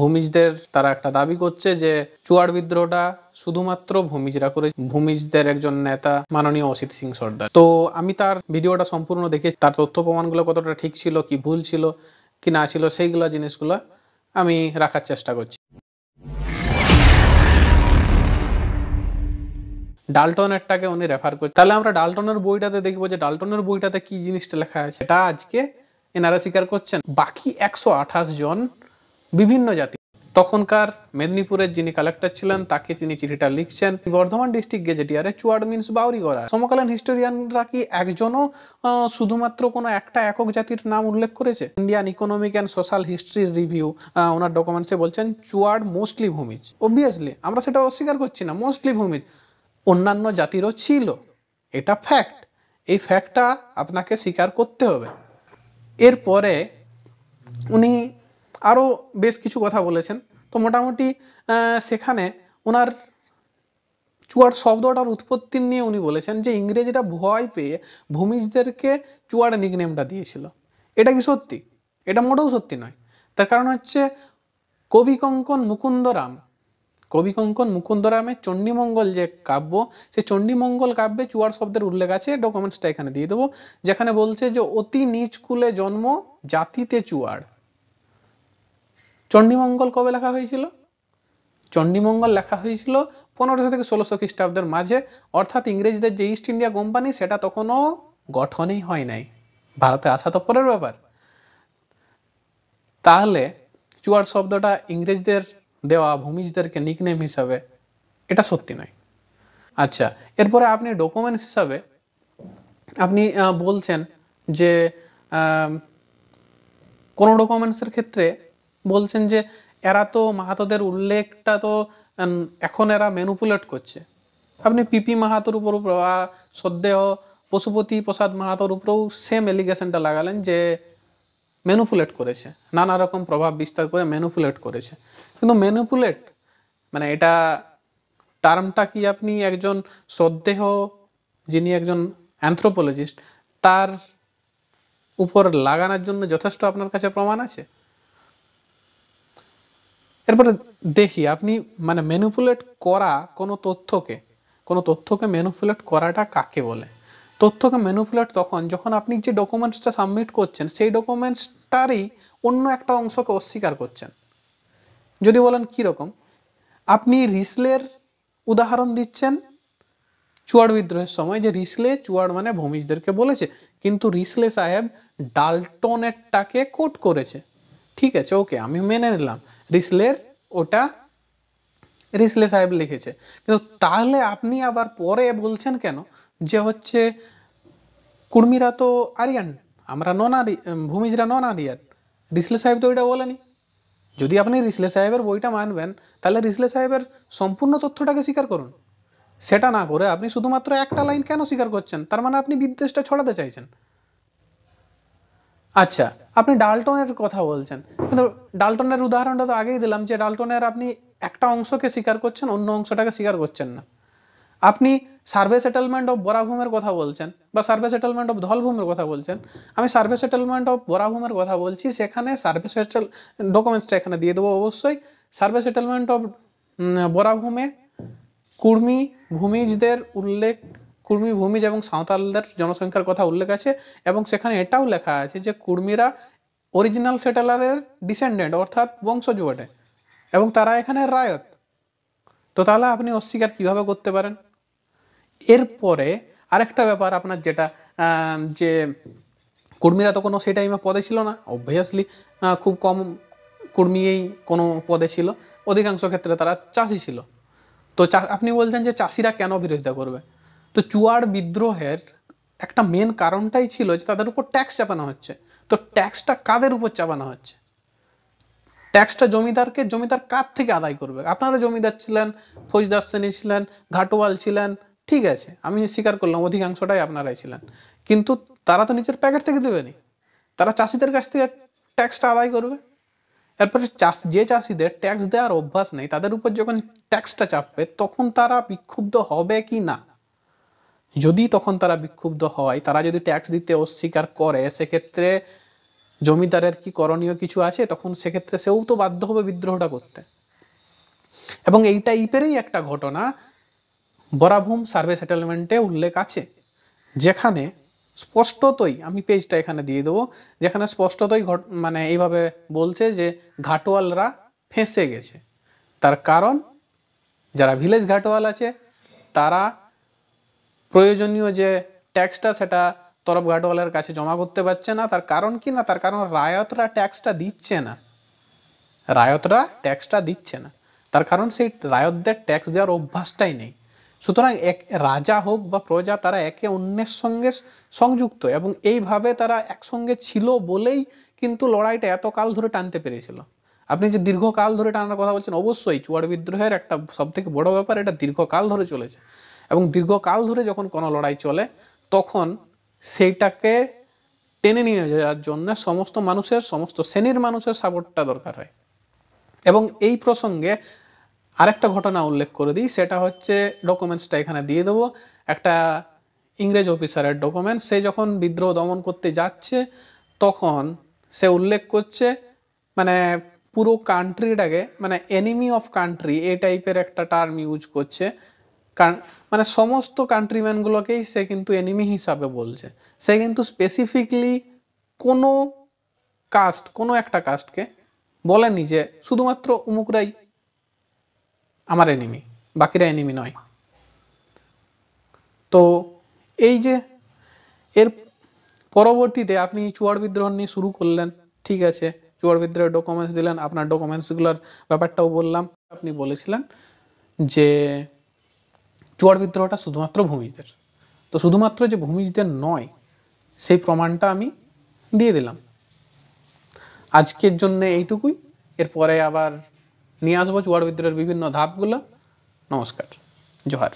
ভূমিজদের তারা একটা দাবি করছে যে চুয়াড় বিদ্রোহটা শুধুমাত্র ভূমিজরা করে ভূমিজদের একজন নেতা মাননীয় অসিত সিং সর্দার। তো আমি তার ভিডিওটা সম্পূর্ণ দেখে, তার তথ্য প্রমাণগুলো কতটা ঠিক ছিল, কি ভুল ছিল, কি না ছিল, সেইগুলো জিনিসগুলো আমি রাখার চেষ্টা করছি। ডালটনেরটাকে উনি রেফার করছে তাহলে আমরা ডালটনের বইটাতে দেখব যে ডালটনের বইটাতে কি জিনিসটা লেখা আছে। এটা আজকে এনারা স্বীকার করছেন। বাকি একশো আঠাশ জন বিভিন্ন জাতি। তখনকার মেদিনীপুরের যিনি কালেক্টর ছিলেন, তাকে তিনি চিঠিটা লিখছেন। বর্ধমান ডিস্ট্রিক্ট গেজেটিয়ারে চুয়াড মিন্স বাউরি করা সমকালীন হিস্টোরিয়ানরা কি একজনও শুধুমাত্র কোনো একটা একক জাতির নাম উল্লেখ করেছে? ইন্ডিয়ান ইকোনমিক অ্যান্ড সোশ্যাল হিস্ট্রির রিভিউ ওনার ডকুমেন্টসে বলছেন, চুয়াড মোস্টলি ভূমিজ। অবভিয়াসলি আমরা সেটা অস্বীকার করছি না মোস্টলি ভূমিজ। অন্যান্য জাতিরও ছিল। এটা ফ্যাক্ট এই ফ্যাক্টটা আপনাকে স্বীকার করতে হবে। এরপরে উনি আরও বেশ কিছু কথা বলেছেন। তো মোটামুটি সেখানে ওনার চুয়াড় শব্দটার উৎপত্তি নিয়ে উনি বলেছেন যে ইংরেজিরা ভয় পেয়ে ভূমিজদেরকে চুয়াড় নিকনেমটা দিয়েছিল। এটা কি সত্যি? এটা মোটেও সত্যি নয়। তার কারণ হচ্ছে কবি কঙ্কন মুকুন্দরাম, কবি কঙ্কন মুকুন্দরামের চণ্ডীমঙ্গল যে কাব্য সেই চণ্ডীমঙ্গল কাব্যে চুয়াড় শব্দের উল্লেখ আছে। ডকুমেন্টসটা এখানে দিয়ে দেবো। যেখানে বলছে যে অতি নিচ কুলে জন্ম জাতিতে চুয়াড় চণ্ডীমঙ্গল কবে লেখা হয়েছিল? চণ্ডীমঙ্গল লেখা হয়েছিল পনেরোশো থেকে ষোলোশো খ্রিস্টাব্দের মাঝে। অর্থাৎ ইংরেজদের যে ইস্ট ইন্ডিয়া কোম্পানি সেটা তখনও গঠনই হয় নাই। ভারতে আসা তো পরের ব্যাপার। তাহলে চুয়াড় শব্দটা ইংরেজদের দেওয়া, ভূমিজদেরকে নিকনেম হিসাবে, এটা সত্যি নয়। আচ্ছা এরপরে আপনি ডকুমেন্টস হিসাবে আপনি বলছেন যে কোনো ডকুমেন্টসের ক্ষেত্রে বলছেন যে এরা তো মাহাতোদের উল্লেখটা তো এখন এরা ম্যানুপুলেট করছে। আপনি পিপি মাহাতোর উপর বা সদ্দেহ পশুপতি প্রসাদ মাহাতোর উপরেও সেম এলিগেশনটা লাগালেন যে ম্যানুপুলেট করেছে। নানা রকম প্রভাব বিস্তার করে ম্যানুপুলেট করেছে। কিন্তু ম্যানুপুলেট মানে এটা টার্মটা কি আপনি একজন শ্রদ্ধেহ যিনি একজন অ্যান্থ্রোপোলজিস্ট তার উপর লাগানোর জন্য যথেষ্ট আপনার কাছে প্রমাণ আছে? এরপরে দেখি, আপনি মানে ম্যানুপুলেট করা কোনো তথ্যকে কোনো তথ্যকে ম্যানুপুলেট করাটা কাকে বলে? তথ্যকে ম্যানুপুলেট তখন, যখন আপনি যে ডকুমেন্টসটা সাবমিট করছেন, সেই ডকুমেন্টসটারই অন্য একটা অংশকে অস্বীকার করছেন। যদি বলেন কীরকম আপনি রিসলের উদাহরণ দিচ্ছেন, চুয়াড় বিদ্রোহের সময়, যে রিসলে চুয়াড় মানে ভূমিজদেরকে বলেছে, কিন্তু রিসলে সাহেব ডালটনেরটাকে কোট করেছে। ঠিক আছে, ওকে আমি মেনে নিলাম। রিসলের ওটা, রিসলে সাহেব লিখেছে। কিন্তু তাহলে আপনি আবার পরে বলছেন কেন? যে হচ্ছে, কুর্মীরা তো আরিয়ান, আমরা নন আরি ভূমিজরা নন আরিয়ান রিসলে সাহেব তো ওইটা বলেনি। যদি আপনি রিসলে সাহেবের বইটা মানবেন, তাহলে রিসলে সাহেবের সম্পূর্ণ তথ্যটাকে স্বীকার করুন। সেটা না করে আপনি শুধুমাত্র একটা লাইন কেন স্বীকার করছেন? তার মানে আপনি বিদ্বেষটা ছড়াতে চাইছেন। আচ্ছা আপনি ডালটনের কথা বলছেন। কিন্তু ডালটনের উদাহরণটা তো আগেই দিলাম যে ডালটনের আপনি একটা অংশকে স্বীকার করছেন, অন্য অংশটাকে স্বীকার করছেন না। আপনি সার্ভে সেটেলমেন্ট অফ বরাভূমের কথা বলছেন বা সার্ভে সেটেলমেন্ট অফ ধলভূমের কথা বলছেন। আমি সার্ভে সেটেলমেন্ট অফ বরাভূমের কথা বলছি, সেখানে সার্ভে সেটেল ডকুমেন্টসটা এখানে দিয়ে দেবো অবশ্যই। সার্ভে সেটেলমেন্ট অফ বরাভূমে কুর্মী ভূমিজদের উল্লেখ কুর্মী ভূমিজ এবং সাঁওতালদের জনসংখ্যার কথা উল্লেখ আছে এবং সেখানে এটাও লেখা আছে যে কুর্মীরা অরিজিনাল সেটেলারের ডিসেন্ডেন্ট অর্থাৎ বংশজ বটে এবং তারা এখানে রায়ত। তো তাহলে আপনি অস্বীকার কীভাবে করতে পারেন? এরপরে আরেকটা ব্যাপার আপনার যেটা যে কর্মীরা তো কোনো সেই টাইমে পদে ছিল না। অবভিয়াসলি খুব কম কর্মীই কোনো পদে ছিল। অধিকাংশ ক্ষেত্রে তারা চাষি ছিল। তো আপনি বলছেন যে চাষিরা কেন বিরোধিতা করবে? তো চুয়াড় বিদ্রোহের একটা মেন কারণটাই ছিল যে তাদের উপর ট্যাক্স চাপানো হচ্ছে। তো ট্যাক্সটা কাদের উপর চাপানো হচ্ছে? ট্যাক্সটা জমিদারকে, জমিদার কার থেকে আদায় করবে? আপনারা জমিদার ছিলেন, ফৌজদার শ্রেণি ছিলেন, ঘাটোয়াল ছিলেন, ঠিক আছে, আমি স্বীকার করলাম, অধিকাংশটাই আপনারাই ছিলেন। কিন্তু তারা তো নিজের প্যাকেট থেকে দেবেনি। তারা চাষিদের কাছ থেকে ট্যাক্সটা আদায় করবে। এরপরে চাষ, যে চাষিদের ট্যাক্স দেওয়ার অভ্যাস নেই, তাদের উপর যখন ট্যাক্সটা চাপবে, তখন তারা বিক্ষুব্ধ হবে কি না? যদি তখন তারা বিক্ষুব্ধ হয়, তারা যদি ট্যাক্স দিতে অস্বীকার করে, সেক্ষেত্রে জমিদারের কি করণীয় কিছু আছে? তখন সেক্ষেত্রে সেও তো বাধ্য হবে বিদ্রোহটা করতে। এবং এই টাইপেরই একটা ঘটনা বরাভূম সার্ভে সেটেলমেন্টে উল্লেখ আছে, যেখানে স্পষ্টতই, আমি পেজটা এখানে দিয়ে দেবো, যেখানে স্পষ্টতই ঘট মানে এইভাবে বলছে যে ঘাটোয়ালরা ফেঁসে গেছে। তার কারণ, যারা ভিলেজ ঘাটোয়াল আছে, তারা প্রয়োজনীয় যে ট্যাক্সটা সেটা তরফ ঘাটোয়ালের কাছে জমা করতে পারছে না। তার কারণ কি না? তার কারণ রায়তরা ট্যাক্সটা দিচ্ছে না। রায়তরা ট্যাক্সটা দিচ্ছে না। তার কারণ সেই রায়তদের ট্যাক্স দেওয়ার অভ্যাসটাই নেই। সুতরাং এক রাজা হোক বা প্রজা, তারা একে অন্যের সঙ্গে সংযুক্ত এবং এইভাবে তারা একসঙ্গে ছিল বলেই কিন্তু লড়াইটা এত কাল ধরে টানতে পেরেছিল। আপনি যে দীর্ঘকাল ধরে টানার কথা বলছেন, অবশ্যই চুয়াড় বিদ্রোহের একটা সব থেকে বড় ব্যাপার, এটা দীর্ঘকাল ধরে চলেছে। এবং দীর্ঘকাল ধরে যখন কোনো লড়াই চলে, তখন সেইটাকে টেনে নিয়ে যাওয়ার জন্য সমস্ত মানুষের, সমস্ত শ্রেণির মানুষের সাপোর্টটা দরকার হয়। এবং এই প্রসঙ্গে আরেকটা ঘটনা উল্লেখ করে দিই, সেটা হচ্ছে ডকুমেন্টসটা এখানে দিয়ে দেবো। একটা ইংরেজ অফিসারের ডকুমেন্টস সে যখন বিদ্রোহ দমন করতে যাচ্ছে, তখন সে উল্লেখ করছে মানে পুরো কান্ট্রিটাকে মানে এনিমি অফ কান্ট্রি এই টাইপের একটা টার্ম ইউজ করছে। কারণ মানে সমস্ত কান্ট্রিম্যানগুলোকেই সে কিন্তু এনিমি হিসাবে বলছে। সে কিন্তু স্পেসিফিকলি কোনো কাস্ট কোনো একটা কাস্টকে বলেনি যে শুধুমাত্র উমুকরাই আমার এনিমি বাকিরা এনিমি নয়। তো এই যে এর পরবর্তীতে আপনি চুয়াড় বিদ্রোহ নিয়ে শুরু করলেন, ঠিক আছে চুয়াড় বিদ্রোহের ডকুমেন্টস দিলেন, আপনার ডকুমেন্টসগুলোর ব্যাপারটাও বললাম, আপনি বলেছিলেন যে চুয়াড় বিদ্রোহটা শুধুমাত্র ভূমিজদের। তো শুধুমাত্র যে ভূমিজদের নয়, সেই প্রমাণটা আমি দিয়ে দিলাম। আজকের জন্য এইটুকুই। এরপরে আবার নিয়ে আসব চুয়াড় বিদ্রোহের বিভিন্ন ধাপগুলো। নমস্কার। জোহার।